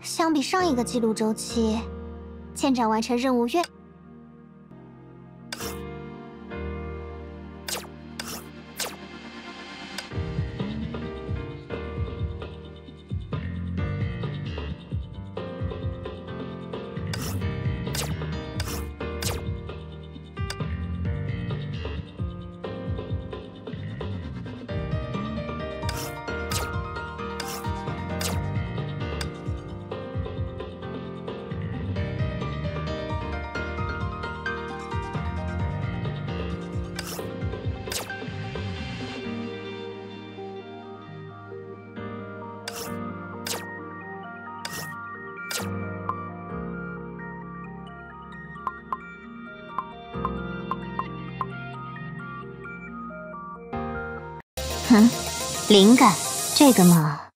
相比上一个记录周期，舰长完成任务越……哼，灵感，这个嘛。